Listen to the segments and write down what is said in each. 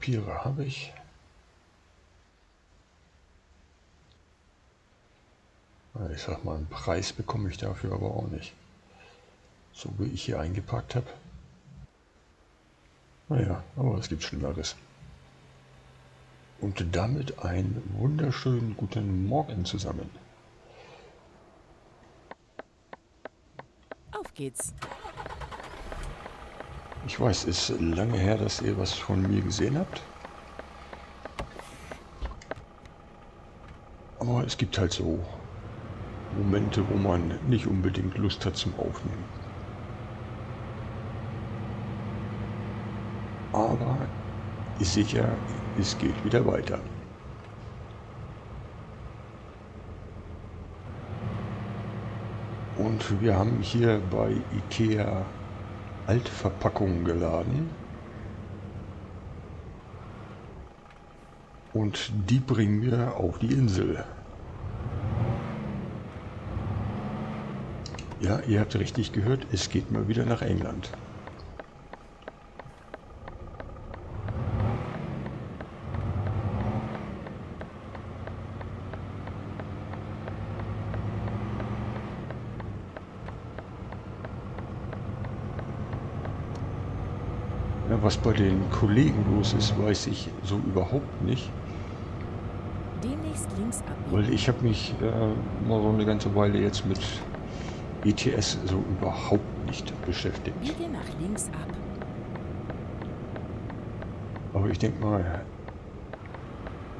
Papiere habe ich. Ich sag mal, einen Preis bekomme ich dafür aber auch nicht. So wie ich hier eingepackt habe. Naja, aber es gibt Schlimmeres. Und damit einen wunderschönen guten Morgen zusammen. Auf geht's. Ich weiß, es ist lange her, dass ihr was von mir gesehen habt. Aber es gibt halt so Momente, wo man nicht unbedingt Lust hat zum Aufnehmen. Aber seht ja, es geht wieder weiter. Und wir haben hier bei Ikea Altverpackungen geladen. Und die bringen wir auf die Insel. Ja, ihr habt richtig gehört, es geht mal wieder nach England. Was bei den Kollegen los ist, weiß ich so überhaupt nicht. Demnächst links ab. Weil ich habe mich äh, mal so eine ganze Weile jetzt mit ETS so überhaupt nicht beschäftigt. Biege nach links ab. Aber ich denke mal,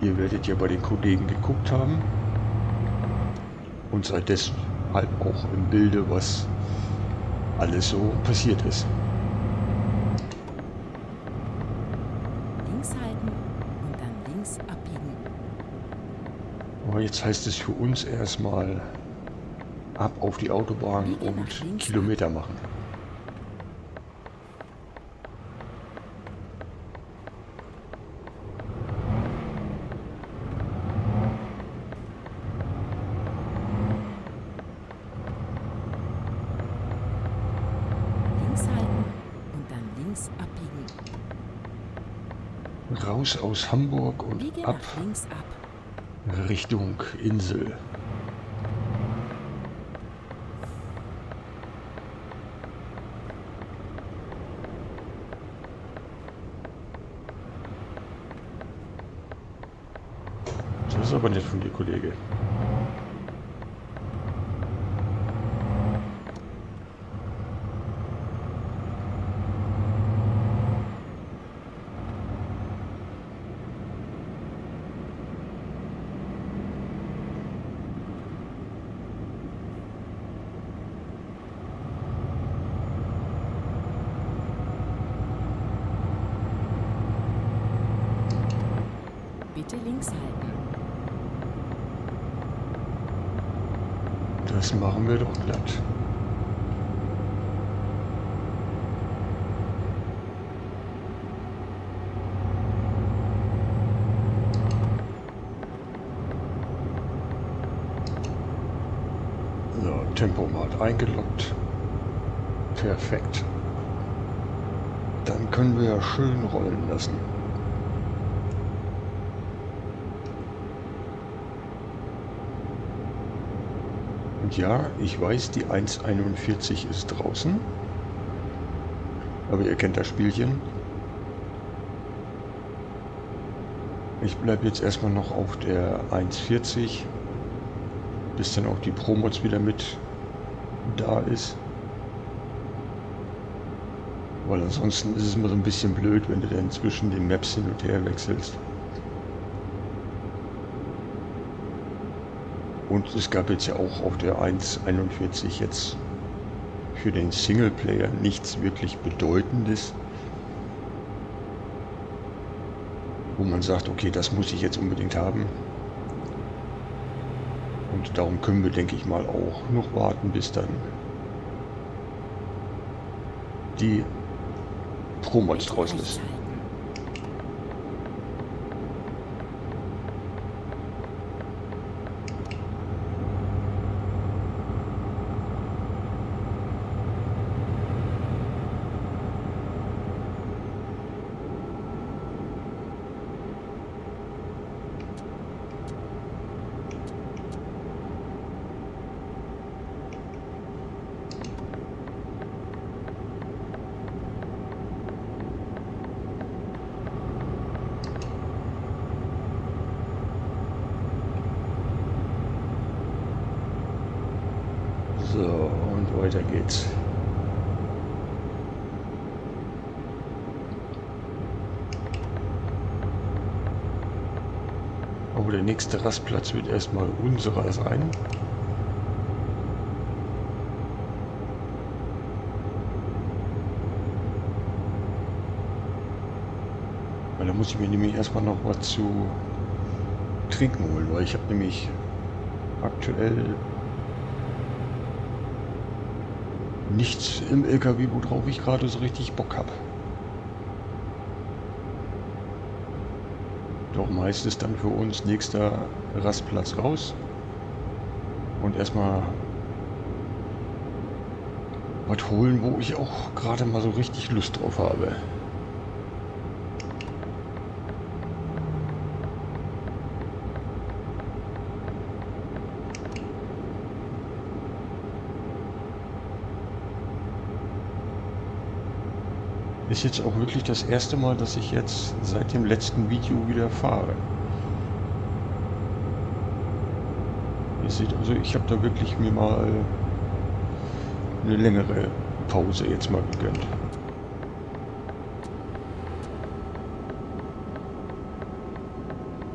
ihr werdet ja bei den Kollegen geguckt haben und seid deshalb auch im Bilde, was alles so passiert ist. Links halten und dann links abbiegen. Aber jetzt heißt es für uns erstmal ab auf die Autobahn und Kilometer machen. Links halten und dann links abbiegen. Raus aus Hamburg und ab ab. Richtung Insel. Das ist aber nett von dir, Kollege. Bitte links halten. Das machen wir doch glatt. So, Tempomat eingeloggt. Perfekt. Dann können wir ja schön rollen lassen. Und ja, ich weiß, die 1.41 ist draußen. Aber ihr kennt das Spielchen. Ich bleibe jetzt erstmal noch auf der 1.40, bis dann auch die Promods wieder mit da ist. Weil ansonsten ist es immer so ein bisschen blöd, wenn du dann zwischen den Maps hin und her wechselst. Und es gab jetzt ja auch auf der 1.41 jetzt für den Singleplayer nichts wirklich Bedeutendes, wo man sagt, okay, das muss ich jetzt unbedingt haben. Und darum können wir, denke ich mal, auch noch warten, bis dann die Promods Bitte draußen rechts ist. halten. So, und weiter geht's. Aber der nächste Rastplatz wird erstmal unserer sein. Weil da muss ich mir nämlich erstmal noch was zu trinken holen, weil ich habe nämlich aktuell nichts im LKW, worauf ich gerade so richtig Bock habe. Doch meist ist dann für uns nächster Rastplatz raus und erstmal was holen, wo ich auch gerade mal so richtig Lust drauf habe. Ist jetzt auch wirklich das erste Mal, dass ich jetzt seit dem letzten Video wieder fahre. Ihr seht also, ich habe da wirklich mir mal eine längere Pause jetzt mal gegönnt.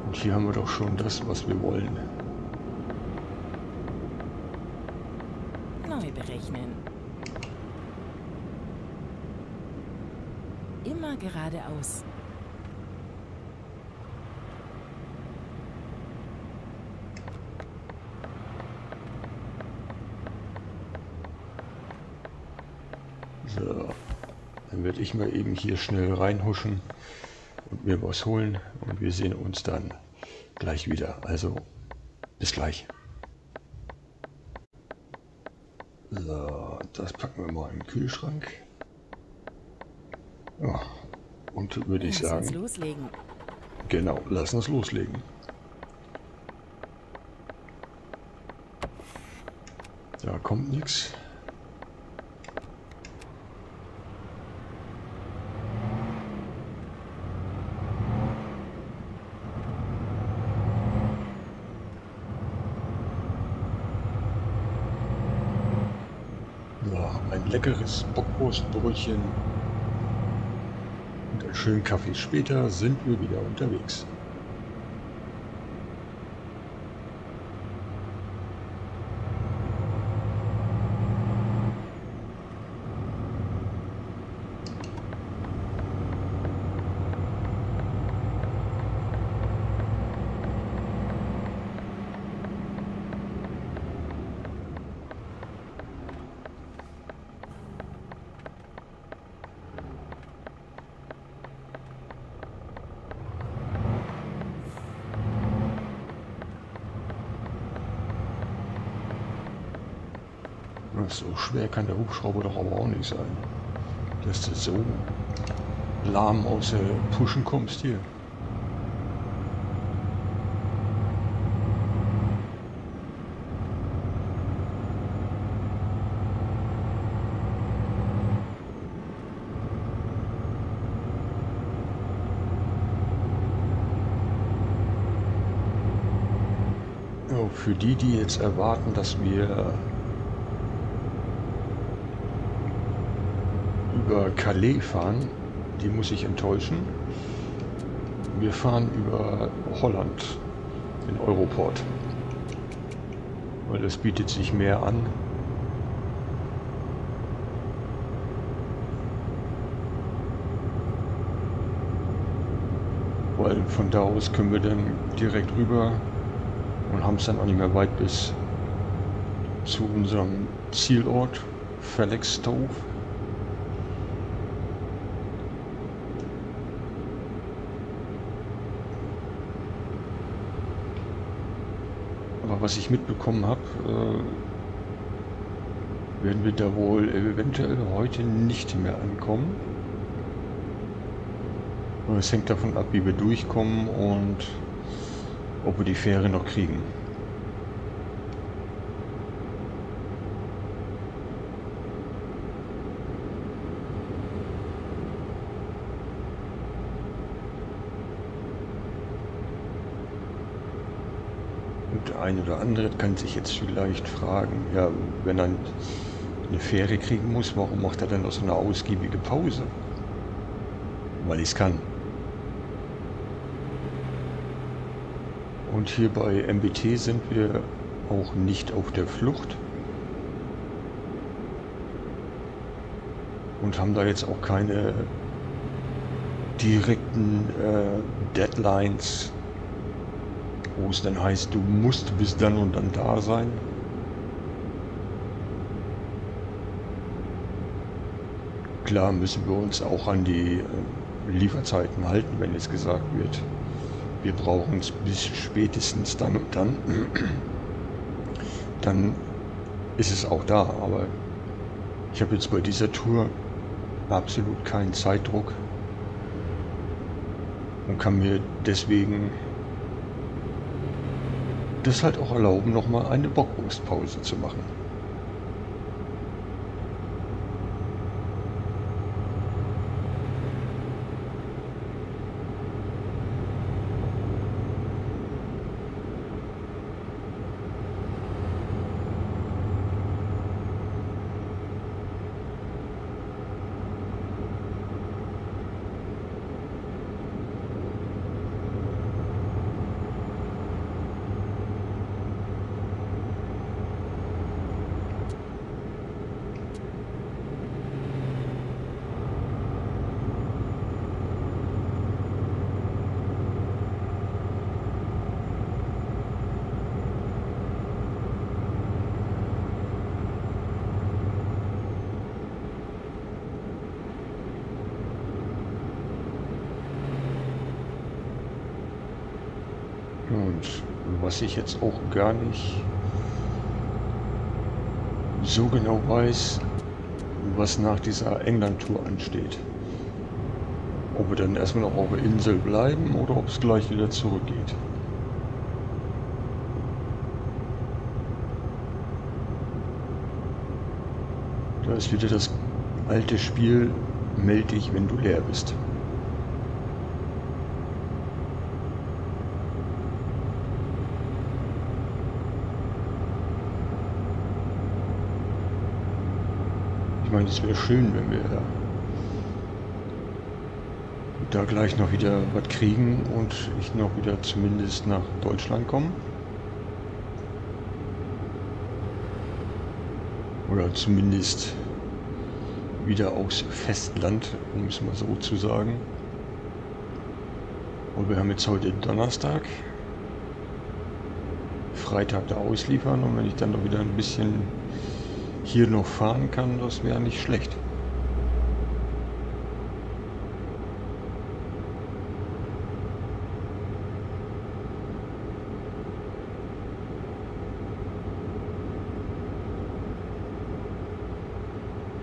Und hier haben wir doch schon das, was wir wollen. Geradeaus. So, dann werde ich mal eben hier schnell reinhuschen und mir was holen und wir sehen uns dann gleich wieder. Also bis gleich. So, das packen wir mal den Kühlschrank. Und würde ich Lass uns sagen, loslegen. genau, lass uns loslegen. Da kommt nichts. Ja, ein leckeres Bockwurstbrötchen schönen Kaffee später sind wir wieder unterwegs. Na, So schwer kann der Hubschrauber doch aber auch nicht sein. Dass du so lahm aus der Puschen kommst hier. Für die, die jetzt erwarten, dass wir über Calais fahren, die muss ich enttäuschen. Wir fahren über Holland, in Europort. Weil das bietet sich mehr an. Weil von da aus können wir dann direkt rüber und haben es dann auch nicht mehr weit bis zu unserem Zielort, Felixstowe. Aber was ich mitbekommen habe, äh, werden wir da wohl eventuell heute nicht mehr ankommen. Es hängt davon ab, wie wir durchkommen und ob wir die Fähre noch kriegen. Und ein oder andere kann sich jetzt vielleicht fragen, ja, wenn er eine Fähre kriegen muss, warum macht er dann noch so eine ausgiebige Pause? Weil ich es kann. Und hier bei MBT sind wir auch nicht auf der Flucht. Und haben da jetzt auch keine direkten äh, Deadlines, wo es dann heißt, du musst bis dann und dann da sein. Klar müssen wir uns auch an die äh, Lieferzeiten halten, wenn jetzt gesagt wird, wir brauchen es bis spätestens dann und dann. Dann ist es auch da, aber ich habe jetzt bei dieser Tour absolut keinen Zeitdruck und kann mir deswegen das halt auch erlauben, nochmal eine Bockwurstpause zu machen. Und was ich jetzt auch gar nicht so genau weiß, was nach dieser England-Tour ansteht. Ob wir dann erstmal noch auf der Insel bleiben oder ob es gleich wieder zurückgeht. Da ist wieder das alte Spiel, melde dich, wenn du leer bist. Meine, es wäre schön, wenn wir da gleich noch wieder was kriegen und ich noch wieder zumindest nach Deutschland komme. Oder zumindest wieder aus Festland, um es mal so zu sagen. Und wir haben jetzt heute Donnerstag. Freitag da ausliefern und wenn ich dann noch wieder ein bisschen hier noch fahren kann, das wäre nicht schlecht.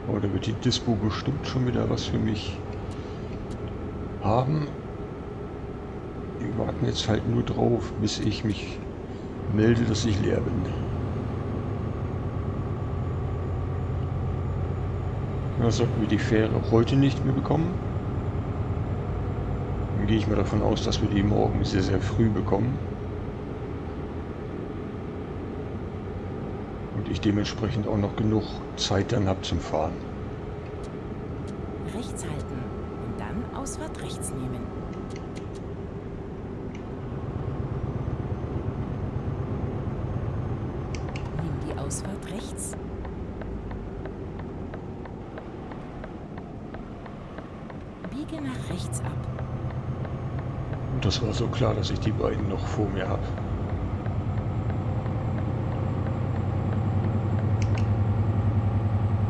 Aber da wird die Dispo bestimmt schon wieder was für mich haben. Wir warten jetzt halt nur drauf, bis ich mich melde, dass ich leer bin. Da sollten wir die Fähre heute nicht mehr bekommen. Dann gehe ich mal davon aus, dass wir die morgen sehr, sehr früh bekommen. Und ich dementsprechend auch noch genug Zeit dann habe zum Fahren. Rechts halten und dann Ausfahrt rechts nehmen. Nimm die Ausfahrt rechts. Biege nach rechts ab. Und das war so klar, dass ich die beiden noch vor mir habe.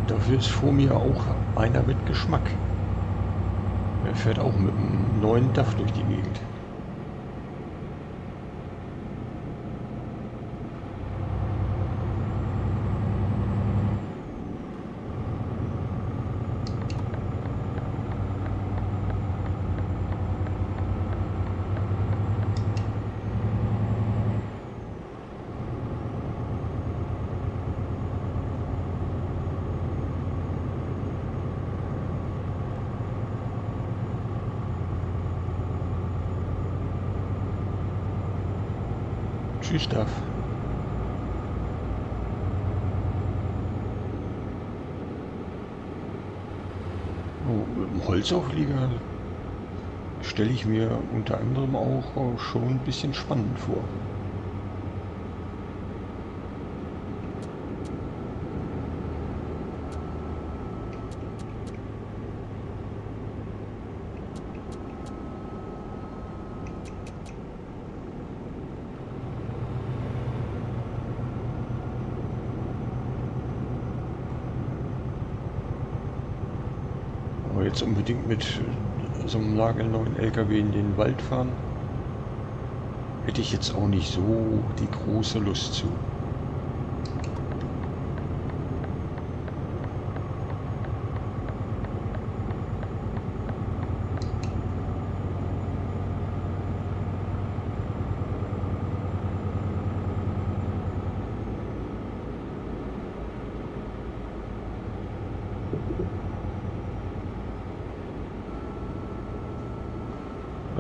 Dafür ist vor mir auch einer mit Geschmack. Er fährt auch mit einem neuen DAF durch die Gegend. fishy stuff. Oh, Holzauflieger stelle ich mir unter anderem auch äh, schon ein bisschen spannend vor. Aber jetzt unbedingt mit so einem nagelneuen LKW in den Wald fahren, hätte ich jetzt auch nicht so die große Lust zu.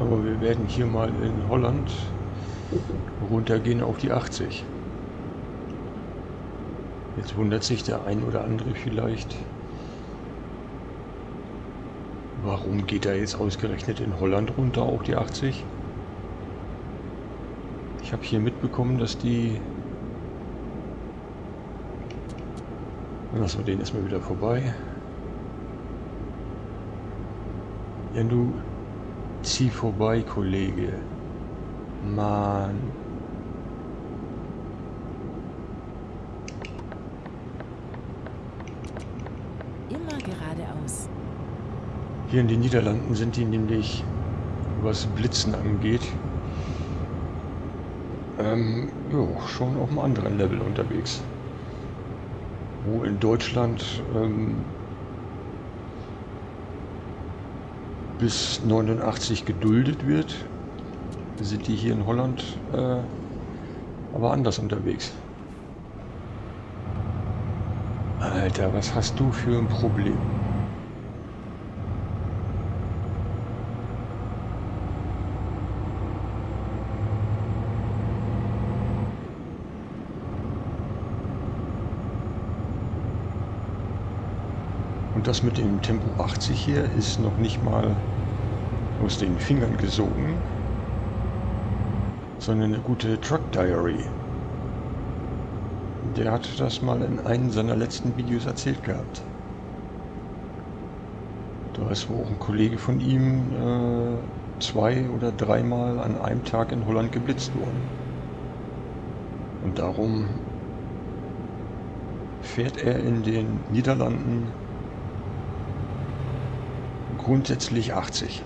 Aber wir werden hier mal in Holland runtergehen auf die 80. Jetzt wundert sich der ein oder andere vielleicht, warum geht er jetzt ausgerechnet in Holland runter auf die 80? Ich habe hier mitbekommen, dass die... Lassen wir den erstmal wieder vorbei. Ja, du Zieh vorbei, Kollege. Mann. Immer geradeaus. Hier in den Niederlanden sind die nämlich, was Blitzen angeht, ähm, jo, schon auf einem anderen Level unterwegs. Wo in Deutschland ähm, bis 89 geduldet wird, sind die hier in Holland äh, aber anders unterwegs. Alter, was hast du für ein Problem? Und das mit dem Tempo 80 hier ist noch nicht mal aus den Fingern gesogen, sondern eine gute Truck Diary. Der hat das mal in einem seiner letzten Videos erzählt gehabt. Da ist wohl auch ein Kollege von ihm äh, zwei oder dreimal an einem Tag in Holland geblitzt worden. Und darum fährt er in den Niederlanden grundsätzlich 80.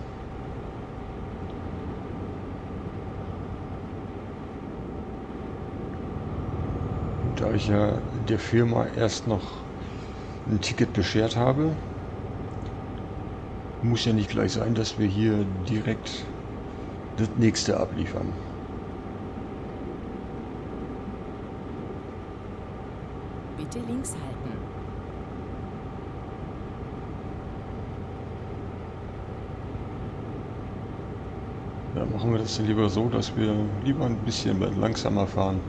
Da ich ja der Firma erst noch ein Ticket beschert habe, muss ja nicht gleich sein, dass wir hier direkt das nächste abliefern. Bitte links halten. Ja, machen wir das lieber so, dass wir lieber ein bisschen langsamer fahren.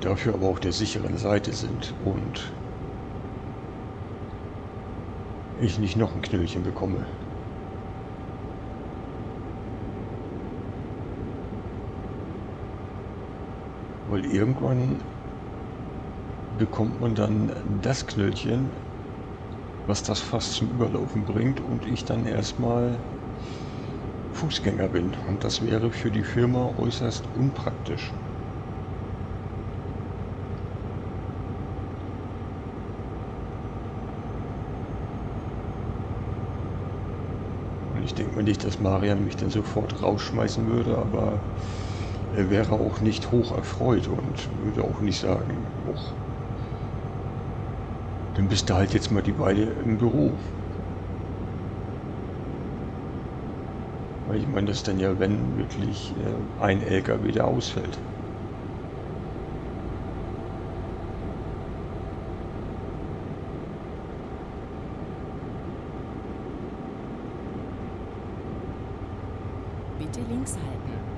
Dafür aber auf der sicheren Seite sind und ich nicht noch ein Knöllchen bekomme. Weil irgendwann bekommt man dann das Knöllchen, was das fast zum Überlaufen bringt und ich dann erstmal Fußgänger bin. Und das wäre für die Firma äußerst unpraktisch. Und ich denke mir nicht, dass Marian mich dann sofort rausschmeißen würde, aber er wäre auch nicht hoch erfreut und würde auch nicht sagen, oh, dann bist du halt jetzt mal die Weile im Büro. Weil ich meine, das dann ja, wenn wirklich äh, ein LKW der ausfällt. Bitte links halten.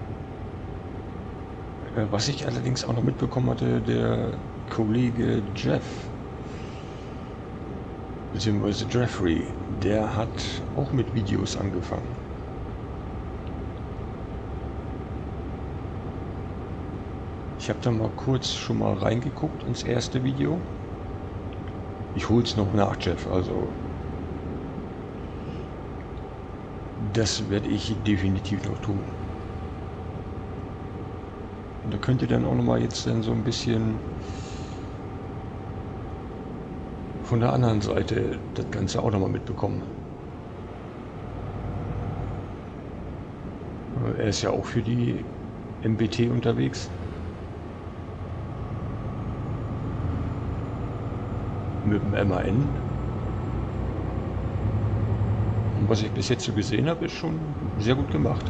Äh, was ich allerdings auch noch mitbekommen hatte, der Kollege Jeff, beziehungsweise Jeffrey, der hat auch mit Videos angefangen. Ich habe da mal kurz schon mal reingeguckt ins erste Video. Ich hole es noch nach, Jeff, also das werde ich definitiv noch tun. Und da könnt ihr dann auch noch mal jetzt dann so ein bisschen von der anderen Seite das Ganze auch noch mal mitbekommen. Er ist ja auch für die MBT unterwegs. Mit dem MAN. Und was ich bis jetzt so gesehen habe, ist schon sehr gut gemacht.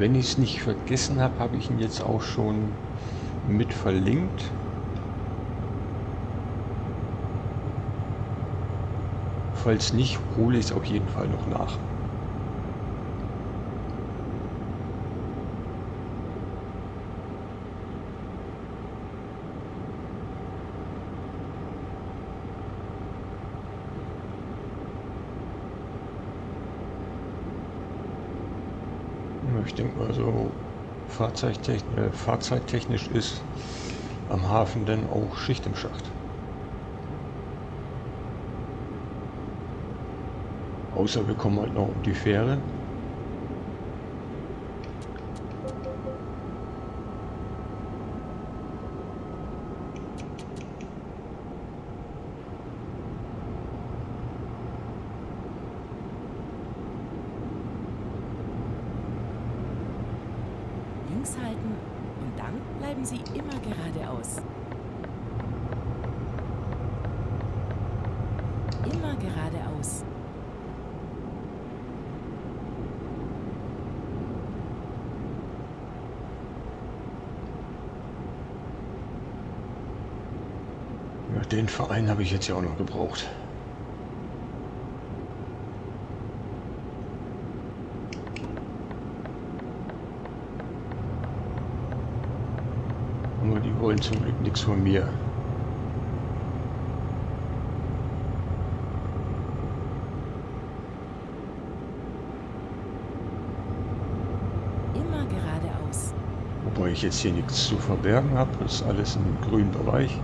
wenn ich es nicht vergessen habe, habe ich ihn jetzt auch schon mit verlinkt. Falls nicht, hole ich es auf jeden Fall noch nach. Ich denke mal so fahrzeugtechnisch, äh, fahrzeugtechnisch ist am Hafen dann auch Schicht im Schacht. Außer wir kommen halt noch um die Fähre. Links halten und dann bleiben Sie immer geradeaus. Immer geradeaus. Ja, den Verein habe ich jetzt ja auch noch gebraucht. Aber die wollen zum Glück nichts von mir. Immer geradeaus. Wobei ich jetzt hier nichts zu verbergen habe. Ist alles im grünen Bereich.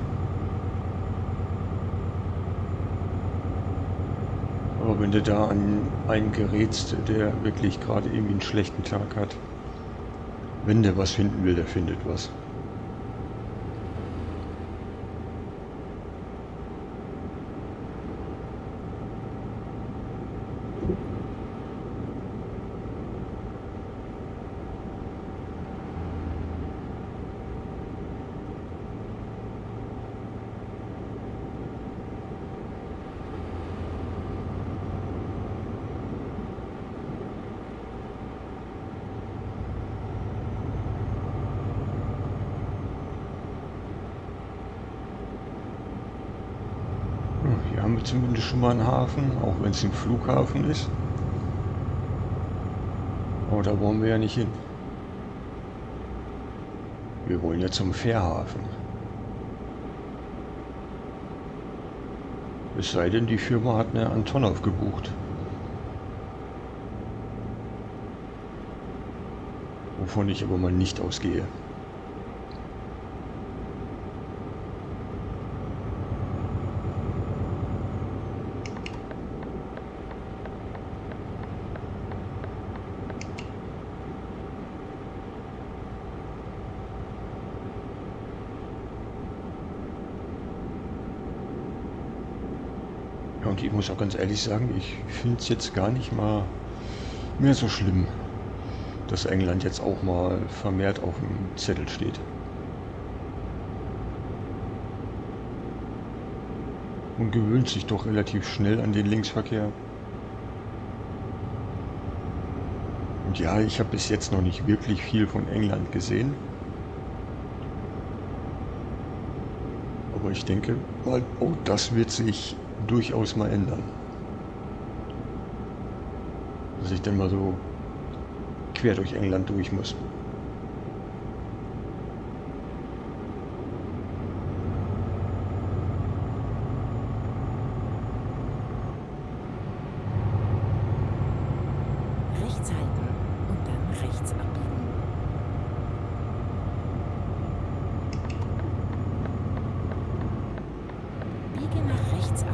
Wenn du da an einen gerätst, der wirklich gerade irgendwie einen schlechten Tag hat, wenn der was finden will, der findet was. Wir zumindest schon mal einen Hafen, auch wenn es ein Flughafen ist. Aber da wollen wir ja nicht hin. Wir wollen ja zum Fährhafen. Es sei denn, die Firma hat eine Antonov gebucht. Wovon ich aber mal nicht ausgehe. Muss auch ganz ehrlich sagen, ich finde es jetzt gar nicht mal mehr so schlimm, dass England jetzt auch mal vermehrt auf dem Zettel steht. Und gewöhnt sich doch relativ schnell an den Linksverkehr. Und ja, ich habe bis jetzt noch nicht wirklich viel von England gesehen. Aber ich denke mal, oh, das wird sich durchaus mal ändern. Dass ich dann mal so quer durch England durch muss. Rechts halten und dann rechts abbiegen. Biege nach rechts ab.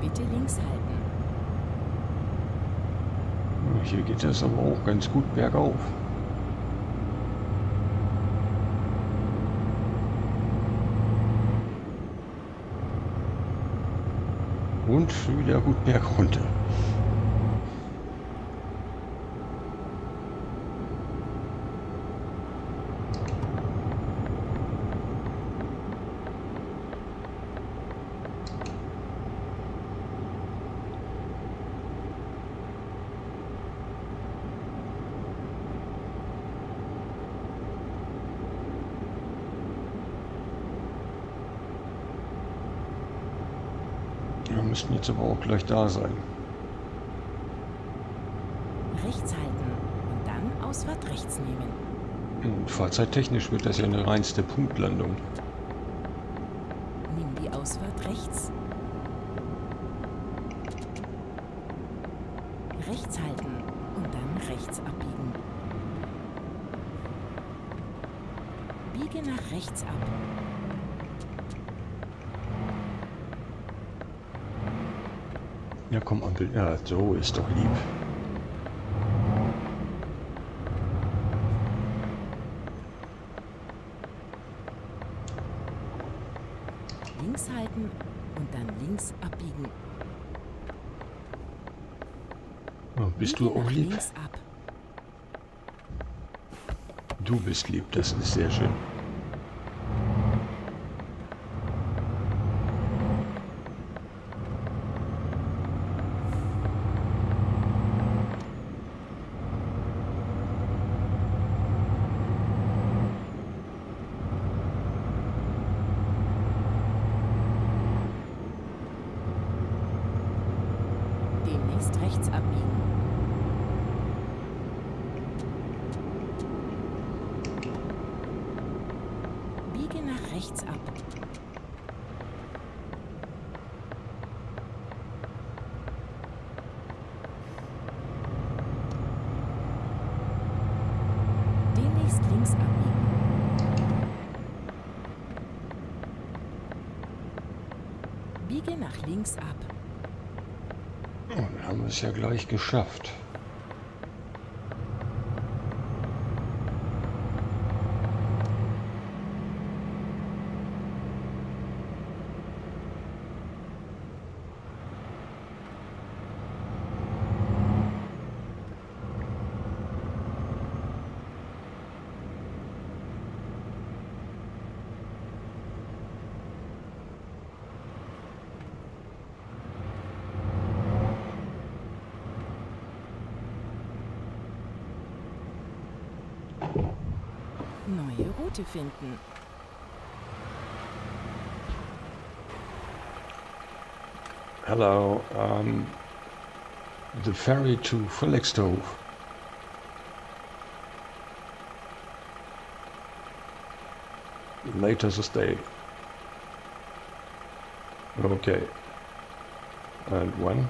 Bitte links halten. Hier geht es aber auch ganz gut bergauf. Und wieder gut bergunter. Jetzt aber auch gleich da sein. Rechts halten und dann Ausfahrt rechts nehmen. Und fahrzeittechnisch wird das ja eine reinste Punktlandung. Nimm die Ausfahrt rechts. Rechts halten und dann rechts abbiegen. Biege nach rechts ab. Ja, komm, Onkel. Ja, so ist doch lieb. Links halten und dann links abbiegen. Oh, bist du Biege auch lieb? Du bist lieb, das ist sehr schön. Demnächst rechts abbiegen. Biege nach rechts ab. Demnächst links abbiegen. Biege nach links ab. Dann haben wir es ja gleich geschafft. Neue Route finden. Hello, um, the ferry to Felixstowe. Later this day. Okay. And when?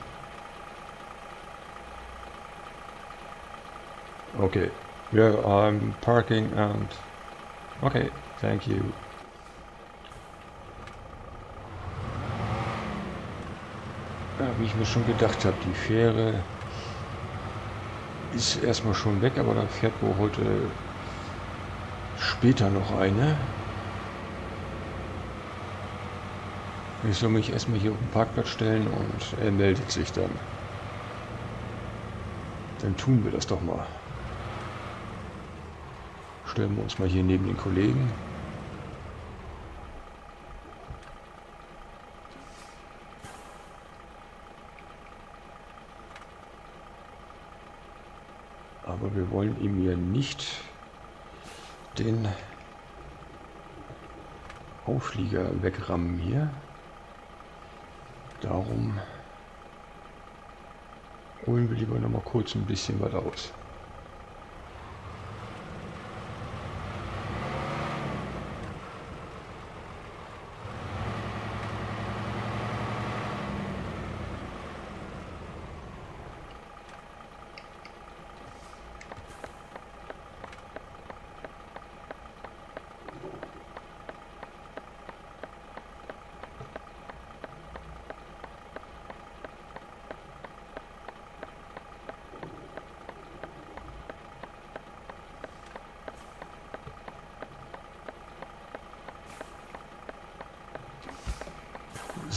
Okay. Yeah, I'm parking and... Okay, thank you. Ja, wie ich mir schon gedacht habe, die Fähre ist erstmal schon weg, aber da fährt wohl heute später noch eine. Ich soll mich erstmal hier auf den Parkplatz stellen und er meldet sich dann. Dann tun wir das doch mal. Stellen wir uns mal hier neben den Kollegen. Aber wir wollen ihm hier nicht den Auflieger wegrammen hier. Darum Holen wir lieber noch mal kurz ein bisschen was aus.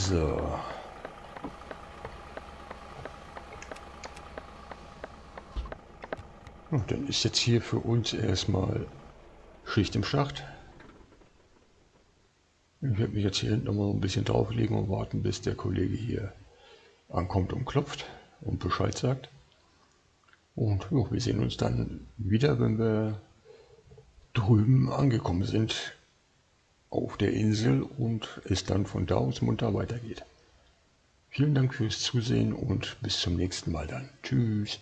So. Und dann ist jetzt hier für uns erstmal Schicht im Schacht. Ich werde mich jetzt hier hinten nochmal ein bisschen drauflegen und warten, bis der Kollege hier ankommt und klopft und Bescheid sagt. Und jo, wir sehen uns dann wieder, wenn wir drüben angekommen sind auf der Insel und es dann von da aus munter weitergeht. Vielen Dank fürs Zusehen und bis zum nächsten Mal dann. Tschüss.